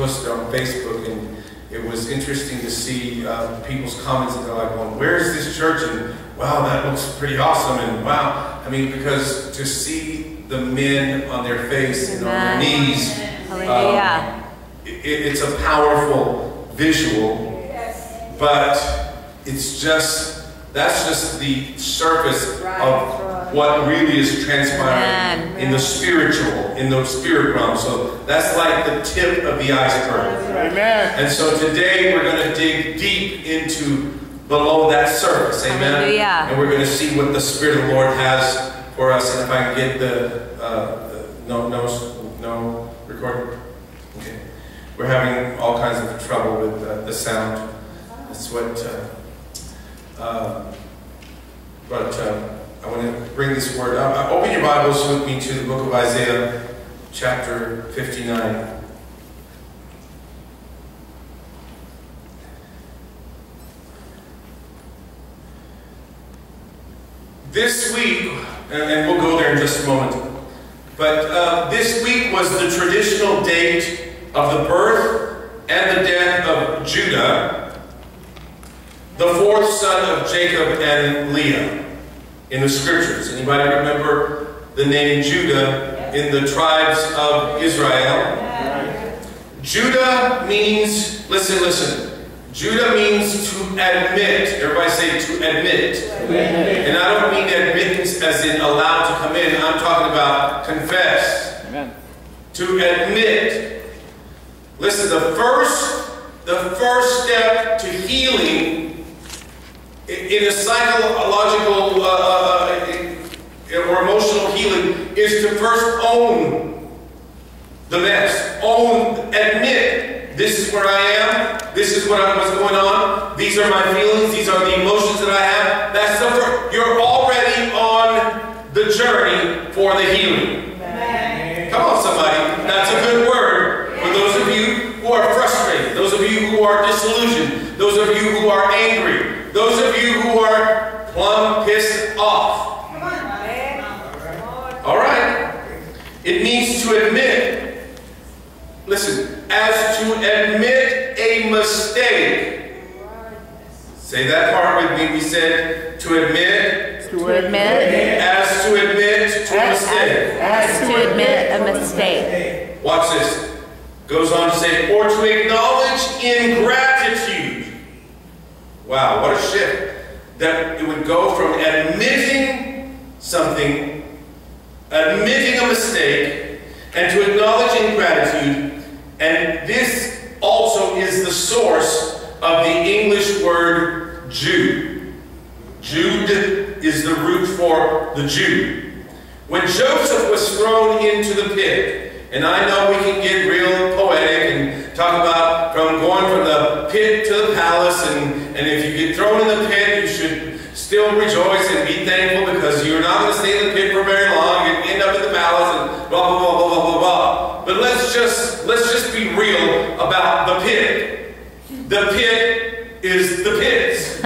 posted on Facebook, and it was interesting to see uh, people's comments and they're like, well, where is this church? And wow, that looks pretty awesome. And wow, I mean, because to see the men on their face and on their knees, um, it, it's a powerful visual, but it's just, that's just the surface of what really is transpiring Amen. in the spiritual, in the spirit realm. So that's like the tip of the iceberg. Amen. And so today we're going to dig deep into below that surface. Amen. Hallelujah. And we're going to see what the Spirit of the Lord has for us. And if I can get the uh, no no no recording. Okay. We're having all kinds of trouble with uh, the sound. That's what. Uh, uh, but uh, I want to bring this word up. Uh, open your Bibles with me to the book of Isaiah, chapter 59. This week, and, we'll go there in just a moment, but uh, this week was the traditional date of the birth and the death of Judah, the fourth son of Jacob and Leah in the scriptures. Anybody remember the name Judah in the tribes of Israel? Judah means, listen, listen. Judah means to admit. Everybody say to admit. And I don't mean admittance as in allowed to come in. I'm talking about confess. Amen. To admit. Listen, the first, the first step to healing in a psychological uh, uh, or emotional healing is to first own the mess. Own, admit, this is where I am. This is what I, what's going on. These are my feelings. These are the emotions that I have. That's the first. You're already on the journey for the healing. Come on, somebody. That's a good word for those of you who are frustrated, those of you who are disillusioned, those of you who are angry, those of you who are plumb pissed off. Come on, man. All right. It means to admit. Listen, as to admit a mistake. Say that part with me. We said to admit, To admit, as to admit to a mistake. as to admit a mistake. Watch this. Goes on to say, or to acknowledge ingratitude. Wow, what a shift. That it would go from admitting something, admitting a mistake, and to acknowledging gratitude. And this also is the source of the English word Jude. Jude is the root for the Jew. When Joseph was thrown into the pit, and I know we can get real poetic and talk about from going from the pit to the palace, and, and if you get thrown in the pit, you should still rejoice and be thankful because you're not going to stay in the pit for very long. You end up in the palace and blah blah blah blah blah blah blah. But let's just let's just be real about the pit. The pit is the pits.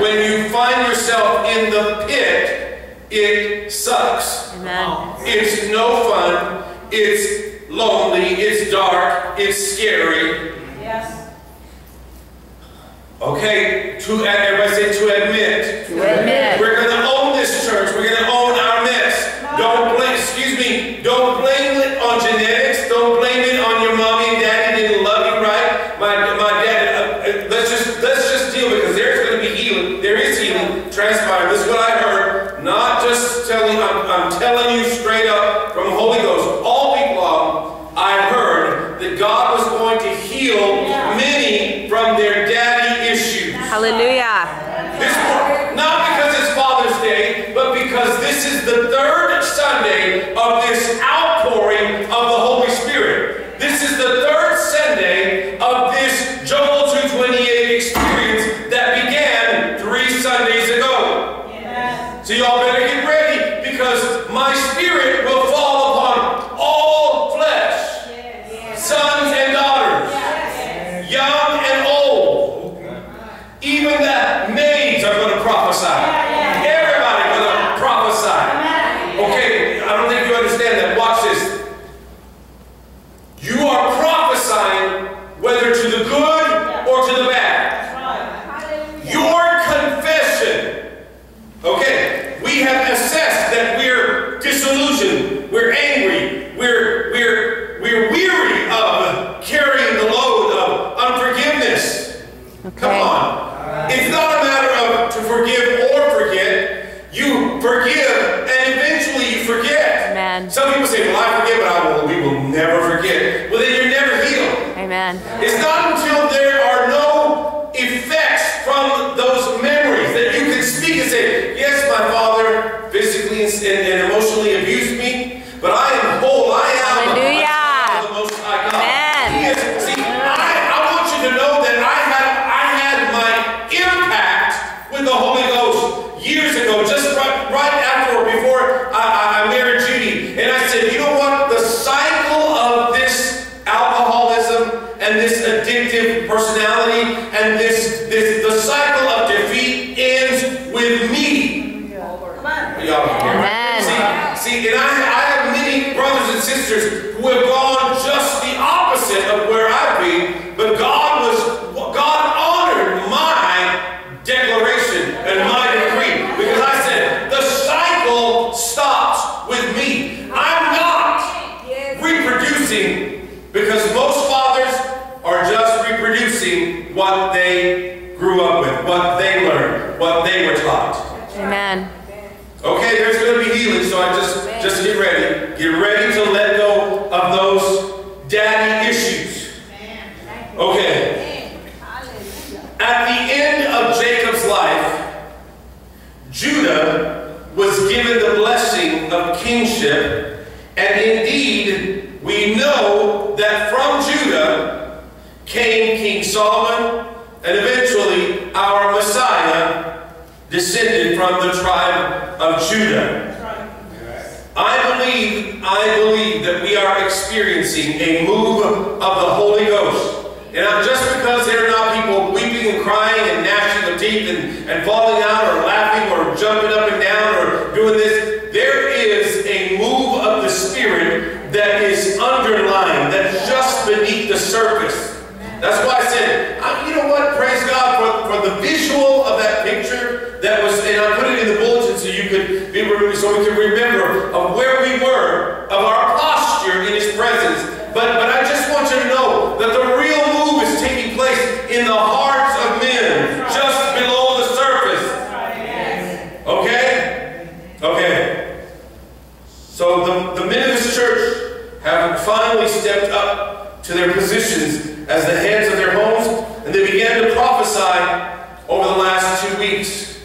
when you find yourself in the pit, it sucks. Amen. It's no fun. It's lonely. It's dark. It's scary. Yes. Okay, to everybody say to admit. To admit. We're going to own this church. We're going to own our mess. Don't blame. Excuse me. Don't blame it on genetics. Don't blame it on your mommy and daddy didn't love you right. My my dad. Uh, uh, let's just let's just deal because there's going to be healing. There is healing transpiring. This is what I heard. Not just telling. I'm, I'm telling you straight up from the Holy Ghost. All week long, I heard that God was going to heal many from their daddy issues. Hallelujah. This not because it's Father's Day, but because this is the third Sunday of this outpouring of the Holy Spirit. This is the Amen. Some people say, well, I forget, but I will, we will never forget reproducing because most fathers are just reproducing what they grew up with, what they learned, what they were taught. Amen. Okay, there's going to be healing, so I just just get ready. Get ready to let go of those daddy issues. Okay. At the end of Jacob's life, Judah was given the blessing of kingship, and indeed, we know that from Judah came King Solomon, and eventually our Messiah descended from the tribe of Judah. I believe, I believe that we are experiencing a move of the Holy Ghost. And just because there are not people weeping and crying and gnashing of teeth and, and falling out or laughing or jumping up and down or doing this, there is a move of the Spirit that is underlying, that's just beneath the surface. That's why I said, uh, you know what, praise God for, for the visual of that picture that was, and I put it in the bulletin so you could be, so we can remember of where we were, of our posture in His presence. But, but I just want you to know that the real move is taking place in the hearts of men, just below the surface. Okay? Okay. So the, the men of this church have finally stepped up to their positions as the heads of their homes, and they began to prophesy over the last two weeks.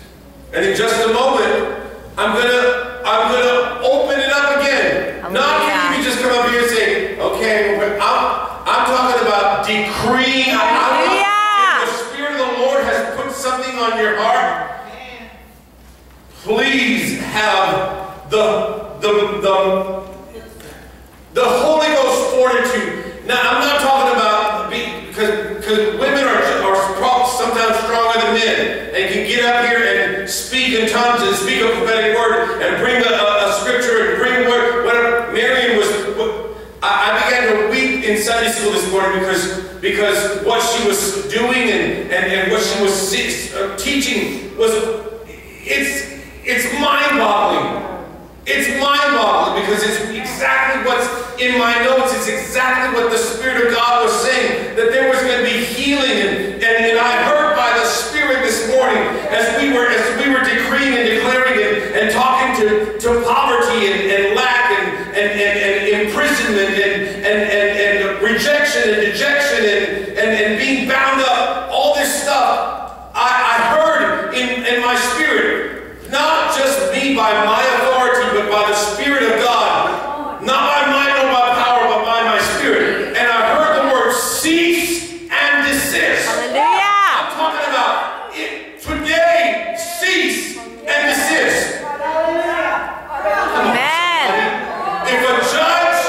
And in just a moment, I'm gonna I'm gonna open it up again. Not for you to just come up here and say, okay, well, I'm I'm talking about decreeing. I- I'm- Hallelujah. If the Spirit of the Lord has put something on your heart, please have the the the the Holy Ghost fortitude. Now, I'm not talking about because because women are are pro- sometimes stronger than men and can get up here and speak in tongues and speak a prophetic word and bring a, a, a scripture and bring word. Whatever Marion was, I, I began to weep in Sunday school this morning because because what she was doing and and, and what she was uh, teaching was it's it's mind-boggling. It's mind-boggling because it's exactly what's in my notes. It's exactly what the Spirit of God was saying, that there was going to be healing. And, I heard by the Spirit this morning as we were as we were decreeing and declaring and, and talking to, to poverty and, and lack and, and, and, and imprisonment and, and, and, and rejection and dejection and, and, and being bound up, all this stuff. I, I heard in, in my spirit, not just me by my authority, but by the Spirit of God. Not by might nor by power, but by my Spirit. And I heard the word cease and desist. Hallelujah. I'm talking about it today, cease and desist. Amen. If a judge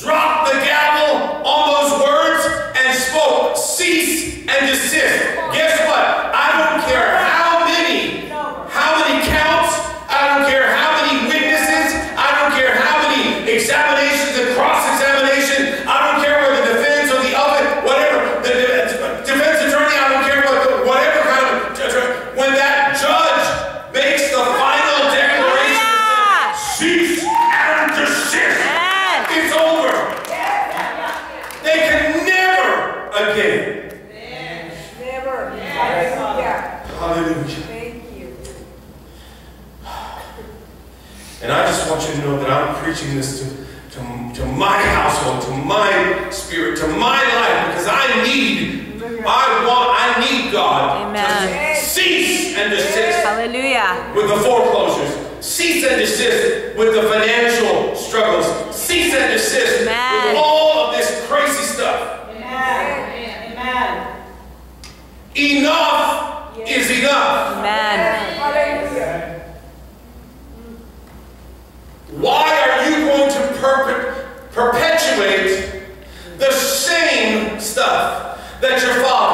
dropped the gavel on those words and spoke, cease and desist, guess what? I don't care how many, how many counts, I don't care how many witnesses, I don't care how many examinations and cross-examination, I don't care whether the defense or the other, whatever, the de- defense attorney, I don't care what, whatever kind of, when that judge makes the final declaration, Hallelujah. cease and desist. Amen. It's over. They can never again. Never. Hallelujah. Hallelujah. Thank you. And I just want you to know that I'm preaching this to, to, to my household, to my spirit, to my life, because I need, I want, I need God Amen. to cease and desist Hallelujah. with the foreclosures. Cease and desist with the financial struggles. Cease and desist Amen. with all of this crazy stuff. Amen. Amen. Enough is enough. Amen. Why are you going to perpet- perpetuate the same stuff that your fathers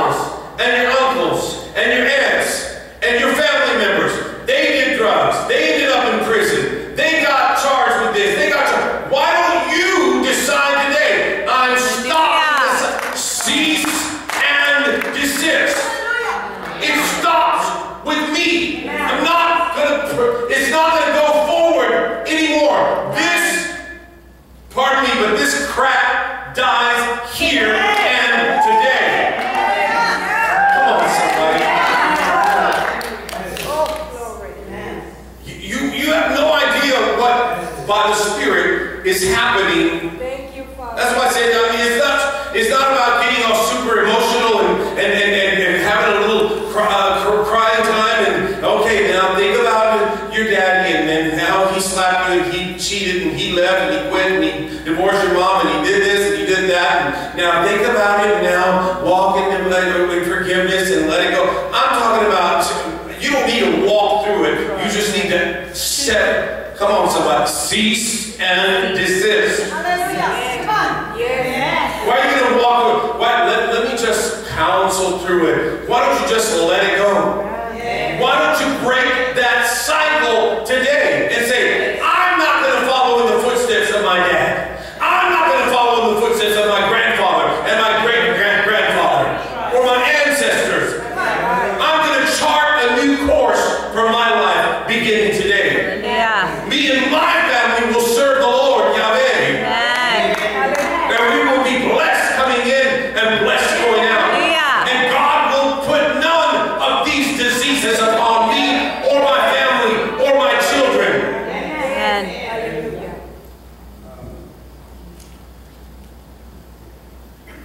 happening Thank you, Father. That's why I said, I mean, it's not, it's not about getting all super emotional and, and, and, and, and having a little cry, uh, crying time and, okay, now think about your daddy and then now he slapped you and he cheated and he left and he quit and he divorced your mom and he did this and he did that. And now think about it now, walk in, in forgiveness and let it go. I'm talking about, you don't need to walk through it. You just need to set. Come on, somebody. Cease and desist. Hallelujah. Come on. Yes. Why are you going to walk away? Why, let, let me just counsel through it. Why don't you just let it go? Why don't you break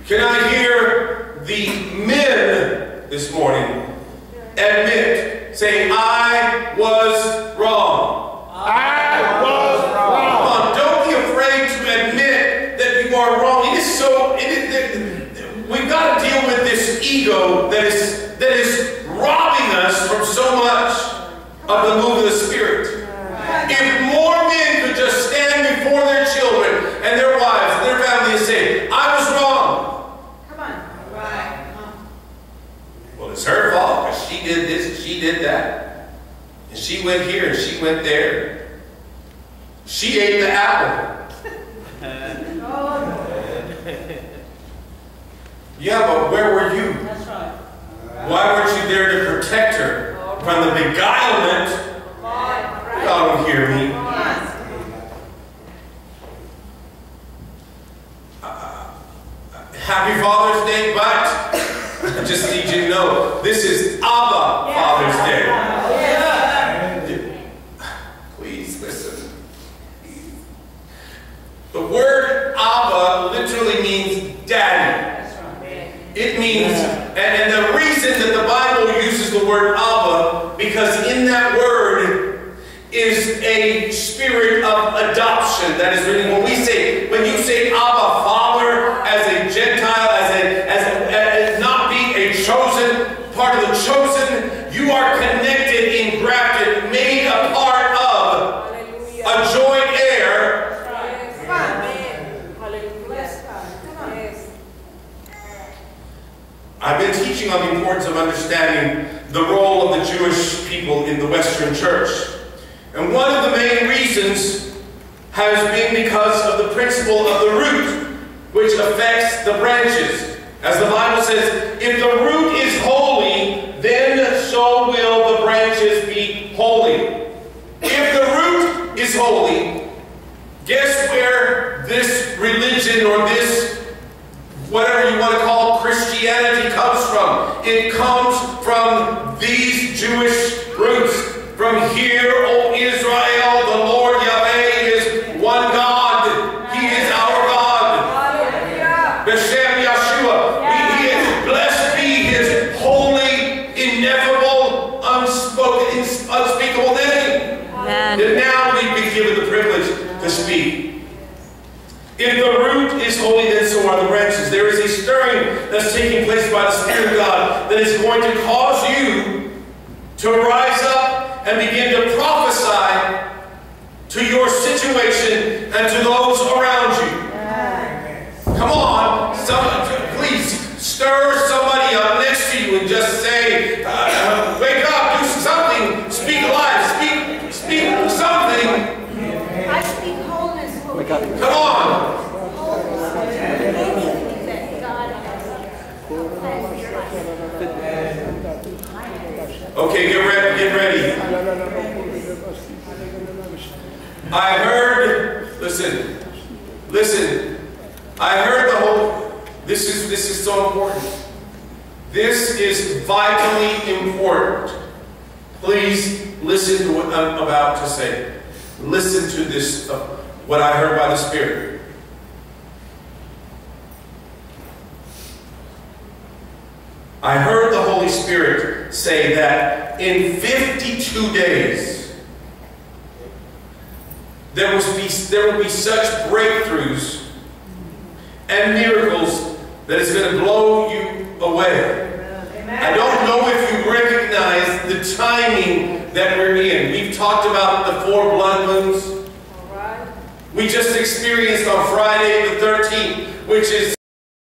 Can I hear the men this morning admit, saying, I was wrong? I was Come wrong. on, don't be afraid to admit that you are wrong. It is so. It is, it- we've got to deal with this ego that is that is robbing us from so much of the move of the Spirit. If more men could just stand before their children and their wives and their family and say, "I was wrong," Come on. Right. well, it's her fault because she did this and she did that, and she went here and she went there. She ate the apple. Yeah, but where were you? That's right. Why weren't you there to protect her from the beguilement? Y'all don't oh, hear me. Happy Father's Day, but I just need you to know this is Abba Father's Day. Please listen. The word Abba literally means daddy. It means, and, and the reason that the Bible uses the word Abba, because in that word is a spirit of adoption. That is really when we say, when you say Abba, Father, as a Gentile, as a, as, a, as not being a chosen, part of the chosen, you are connected, engrafted, made a part of, Hallelujah. a joint heir Yes. Amen. Hallelujah. Yes. I've been teaching on the importance of understanding the role of the Jewish people in the Western Church. And one of the main reasons has been because of the principle of the root, which affects the branches. As the Bible says, if the root is holy, then so will the branches be holy. If the root is holy, guess speak. If the root is holy, then so are the branches. There is a stirring that's taking place by the Spirit of God that is going to cause you to rise up and begin to prophesy to your situation and to those around you. Come on, some, please stir somebody up next to you and just say, uh, uh, wake up, do something, speak life, speak, speak something. I speak wholeness for you. Come on. Anything that God has planned for your life. Okay, get ready, get ready. I heard, listen, listen. I heard the whole, this is, this is so important. This is vitally important. Please listen to what I'm about to say. Listen to this, uh, what I heard by the Spirit. I heard the Holy Spirit say that in 52 days, there, was be, there will be such breakthroughs and miracles that it's going to blow you away. I don't know if you recognize the timing that we're in. We've talked about the four blood moons. Just experienced on Friday the 13th, which is